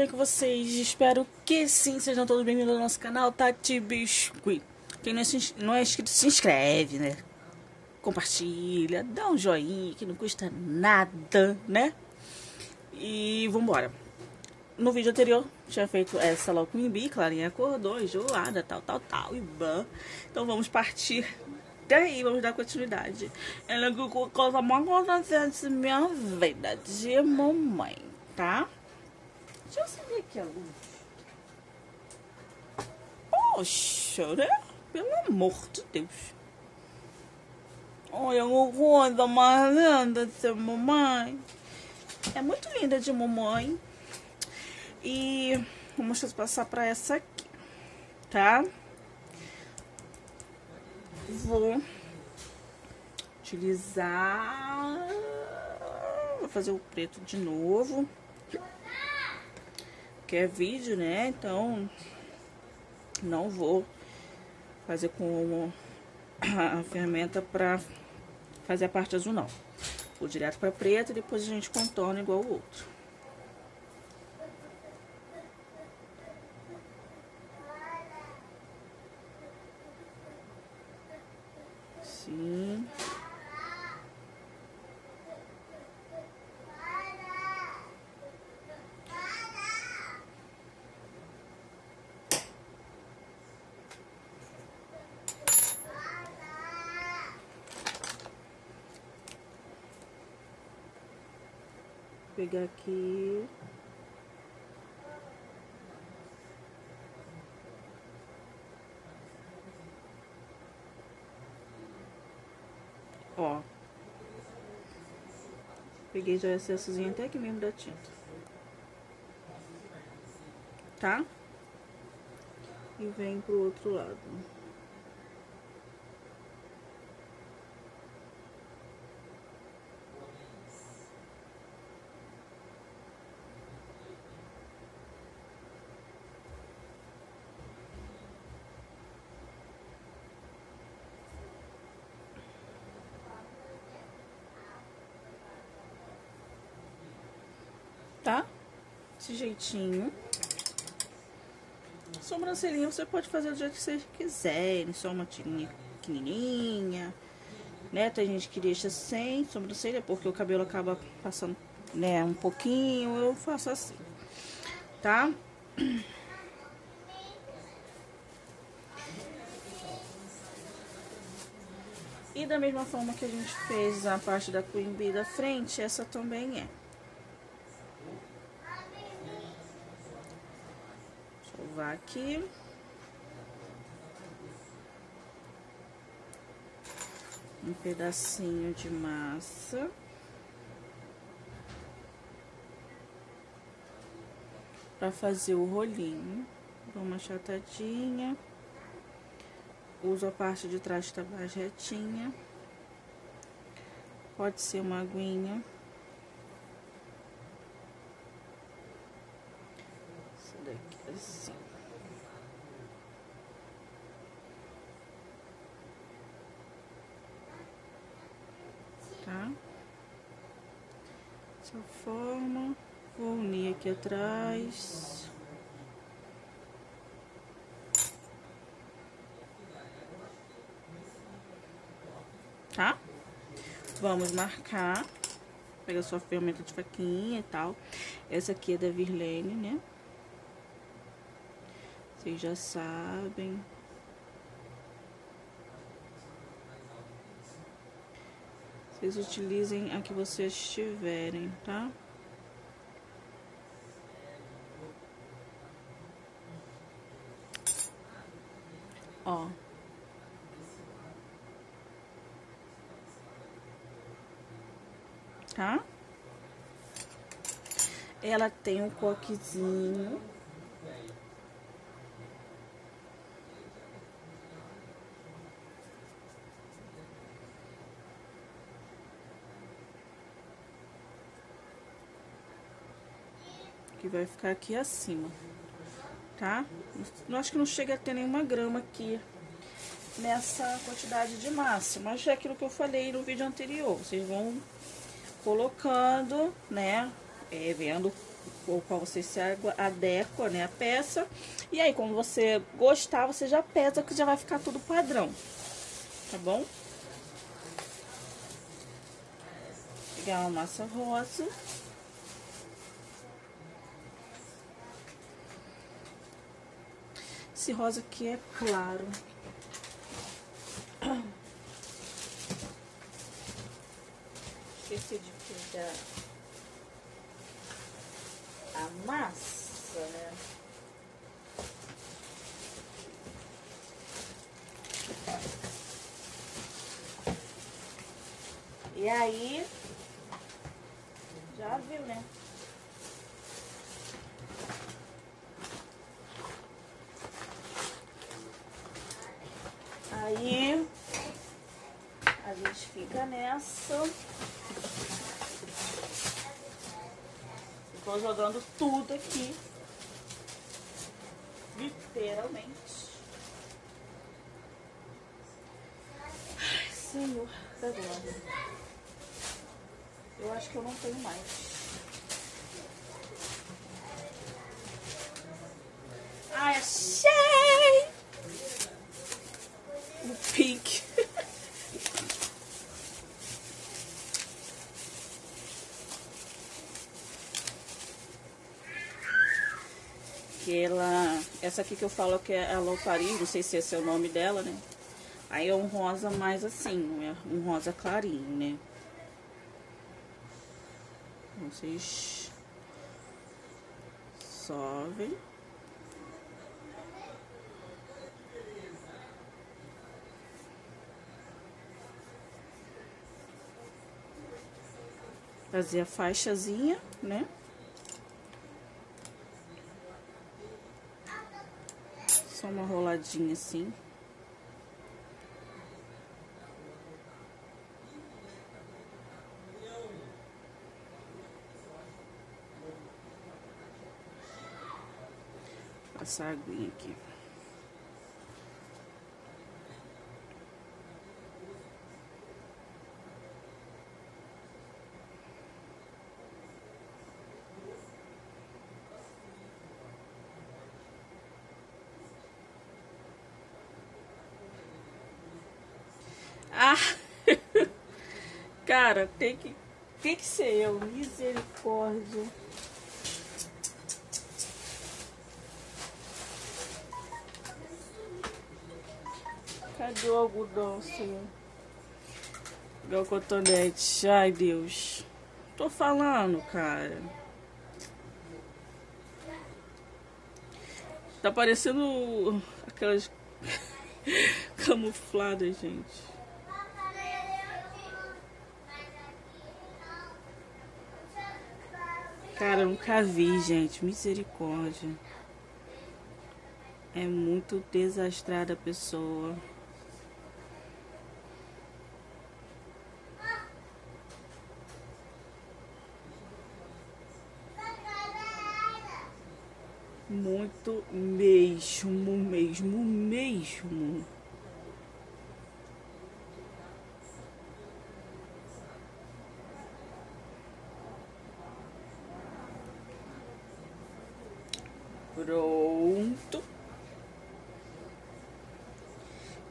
bem com vocês? Espero que sim, sejam todos bem-vindos ao nosso canal Tati Biscuit. Quem não é, não é inscrito, se inscreve, né? Compartilha, dá um joinha que não custa nada, né? E vambora. No vídeo anterior, tinha feito essa logo com Imbi, Clarinha acordou, enjoada, tal, tal, tal, e ban. Então vamos partir daí, vamos dar continuidade. Ela é a coisa mais importante minha vida, de mamãe, tá? Deixa eu acender aqui a luz. Poxa, né? Pelo amor de Deus. Olha, a coisa mais linda de ser mamãe. É muito linda de mamãe. E vamos passar para essa aqui, tá? Vou utilizar... Vou fazer o preto de novo é vídeo, né? Então, não vou fazer com a ferramenta pra fazer a parte azul, não. Vou direto pra preta e depois a gente contorna igual o outro. Sim. Pegar aqui. Ó. Peguei já excessozinho até aqui mesmo da tinta. Tá? E vem pro outro lado. Tá? Desse jeitinho. Sobrancelhinha você pode fazer do jeito que você quiser, só uma tirinha pequenininha, né? Tem gente que deixa sem sobrancelha, porque o cabelo acaba passando, né, um pouquinho, eu faço assim, tá? E da mesma forma que a gente fez a parte da Queen Bee da frente, essa também é. Covar aqui. Um pedacinho de massa. Pra fazer o rolinho. Dou uma chatadinha. Uso a parte de trás tá mais retinha. Pode ser uma aguinha. Assim. tá? Dessa forma, vou unir aqui atrás. Tá? Vamos marcar. Pega sua ferramenta de faquinha e tal. Essa aqui é da Virlene, né? Vocês já sabem. Vocês utilizem a que vocês tiverem, tá? Ó. Tá? Ela tem um coquezinho que vai ficar aqui acima, tá? Não acho que não chega a ter nenhuma grama aqui nessa quantidade de massa, mas é aquilo que eu falei no vídeo anterior. Vocês vão colocando, né, é, vendo o qual você se adequa, né, a peça. E aí, quando você gostar, você já pesa, que já vai ficar tudo padrão, tá bom? Pegar uma massa rosa. Esse rosa aqui é claro. Esqueci de pegar a massa, né? E aí, já viu, né? Aí, a gente fica nessa. Tô jogando tudo aqui. Literalmente. Ai, Senhor da glória. Eu acho que eu não tenho mais. Ai, achei! O pink. que ela, essa aqui que eu falo que é a Loupari, não sei se esse é o nome dela, né? Aí é um rosa mais assim, é um rosa clarinho, né? Vocês só vem. Fazer a faixazinha, né? Uma roladinha assim. Passar a aguinha aqui. Ah! Cara, tem que, tem que ser eu. Misericórdia. Cadê o algodão, senhor? O cotonete? Ai, Deus. Tô falando, cara. Tá parecendo aquelas camufladas, gente. Cara, nunca vi, gente. Misericórdia. É muito desastrada a pessoa. Muito mesmo, mesmo, mesmo. Pronto.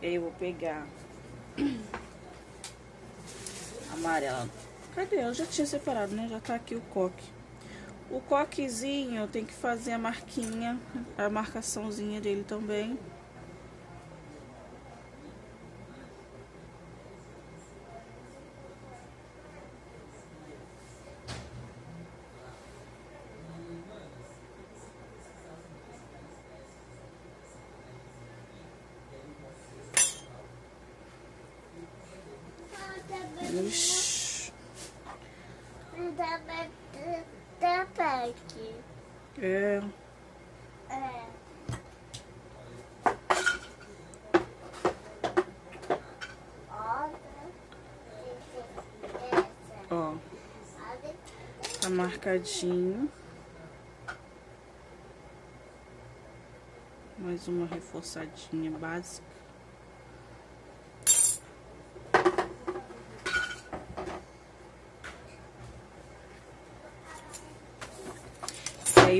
E aí eu vou pegar amarela. Cadê? Eu já tinha separado, né? Já tá aqui o coque. O coquezinho tem que fazer a marquinha, a marcaçãozinha dele também. É. Ó, tá marcadinho. Mais uma reforçadinha básica.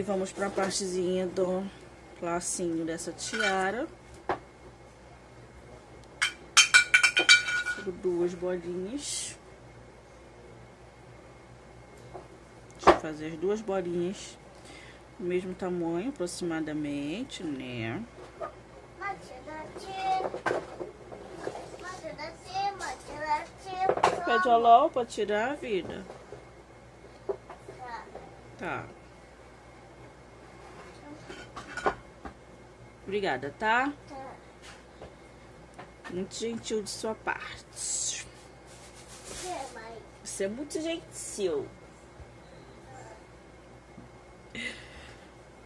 Vamos pra partezinha do lacinho dessa tiara. Duas bolinhas. Deixa eu fazer as duas bolinhas do mesmo tamanho, aproximadamente, né? Pede alô pra tirar a vida. Tá. Obrigada, tá? Muito gentil de sua parte. Você é muito gentil.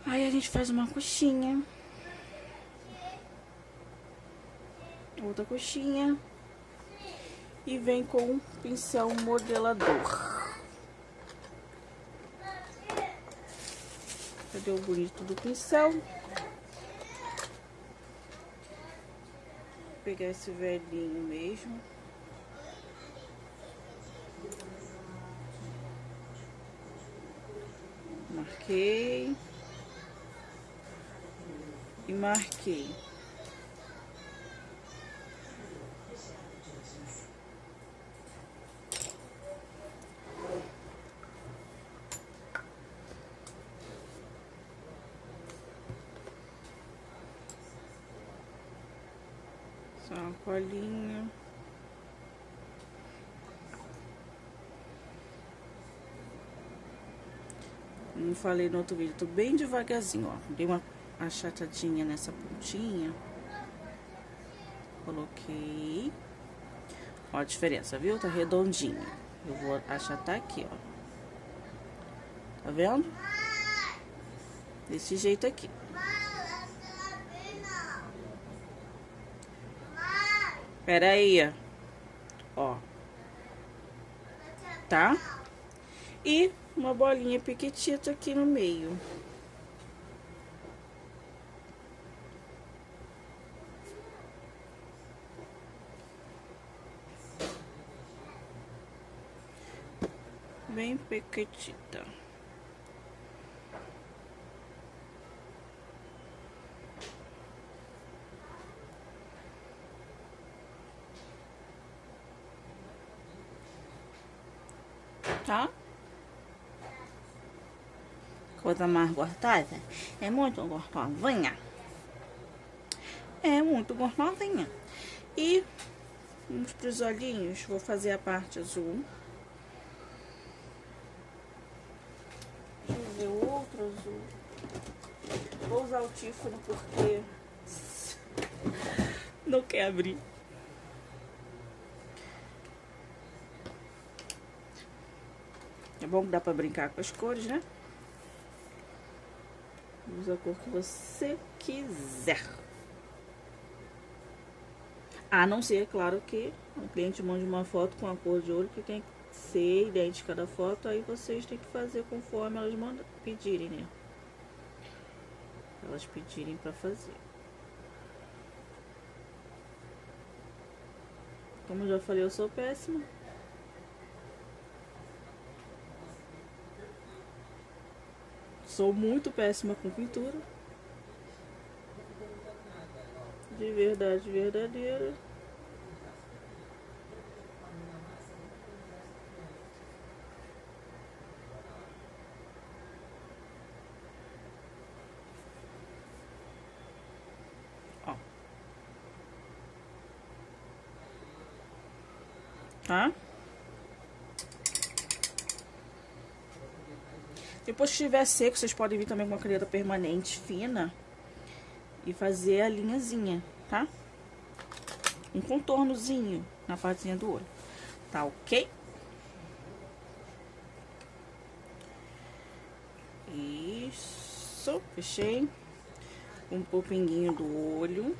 Aí a gente faz uma coxinha. Outra coxinha. E vem com um pincel modelador. Cadê o bonito do pincel? Pegar esse velhinho mesmo. Marquei. E marquei. Só uma colinha. Como falei no outro vídeo, tô bem devagarzinho, ó. Dei uma achatadinha nessa pontinha. Coloquei. Ó a diferença, viu? Tá redondinha. Eu vou achatar aqui, ó. Tá vendo? Desse jeito aqui. Pera aí, ó. Tá? E uma bolinha pequitita aqui no meio. Bem pequitita. Tá? Coisa mais gostosa. É muito gostosinha. É muito gostosinha. E vamos pros olhinhos. Vou fazer a parte azul. O outro azul. Vou usar o tífano porque não quer abrir. É bom que dá pra brincar com as cores, né? Usa a cor que você quiser. A não ser, claro, que o cliente mande uma foto com a cor de olho que tem que ser idêntica da foto, aí vocês têm que fazer conforme elas mandam pedirem, né? Elas pedirem pra fazer. Como já falei, eu sou péssima. Sou muito péssima com pintura. De verdade verdadeira. Ó. Depois que estiver seco, vocês podem vir também com uma caneta permanente fina e fazer a linhazinha, tá? Um contornozinho na partezinha do olho. Tá ok? Isso. Fechei. Um pouquinho do olho.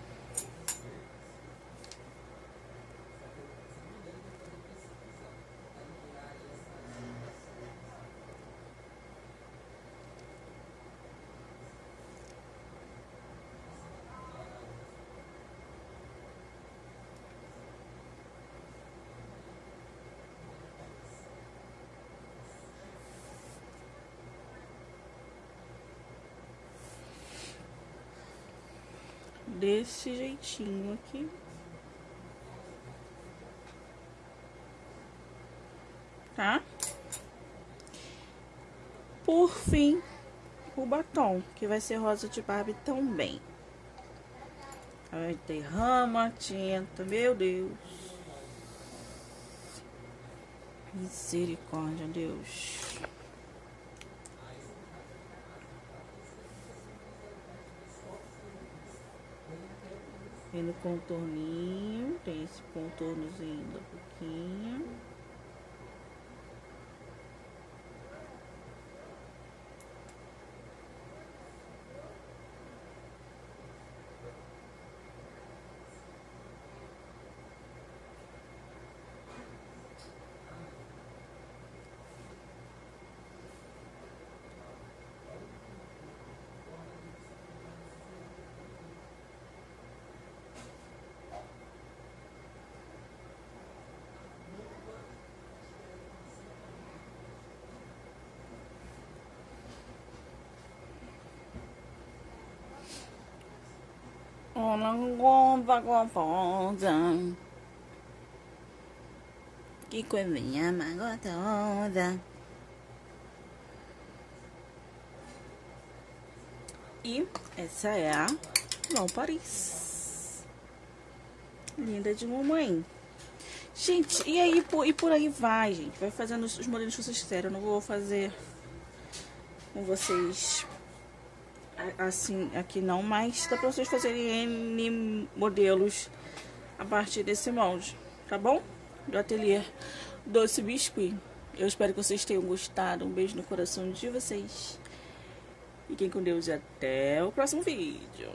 Desse jeitinho aqui. Tá? Por fim, o batom, que vai ser rosa de Barbie também. Aí derrama tinta, meu Deus. Misericórdia, Deus. Vendo o contorninho, tem esse contornozinho da pouquinho. Ona gomba goposa Que coisinha mais gostosa. E essa é a Não Paris. Linda de mamãe. Gente, e aí por, e por aí vai, gente. Vai fazendo os modelos que vocês quiserem. Eu não vou fazer com vocês assim aqui não, mas dá pra vocês fazerem N modelos a partir desse molde, tá bom? Do ateliê Doce Biscuit. Eu espero que vocês tenham gostado. Um beijo no coração de vocês. Fiquem com Deus e até o próximo vídeo.